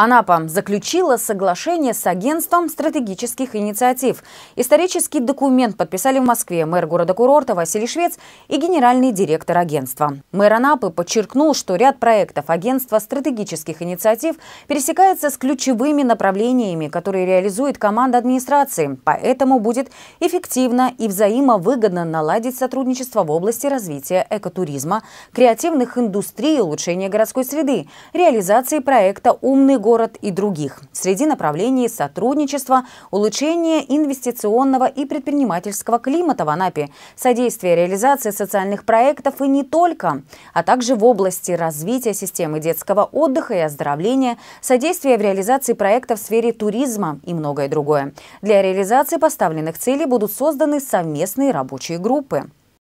Анапа заключила соглашение с агентством стратегических инициатив. Исторический документ подписали в Москве мэр города-курорта Василий Швец и генеральный директор агентства. Мэр Анапы подчеркнул, что ряд проектов агентства стратегических инициатив пересекается с ключевыми направлениями, которые реализует команда администрации. Поэтому будет эффективно и взаимовыгодно наладить сотрудничество в области развития экотуризма, креативных индустрий, улучшения городской среды, реализации проекта «Умный город» город и других. Среди направлений сотрудничества – улучшение инвестиционного и предпринимательского климата в Анапе, содействие реализации социальных проектов и не только, а также в области развития системы детского отдыха и оздоровления, содействие в реализации проектов в сфере туризма и многое другое. Для реализации поставленных целей будут созданы совместные рабочие группы.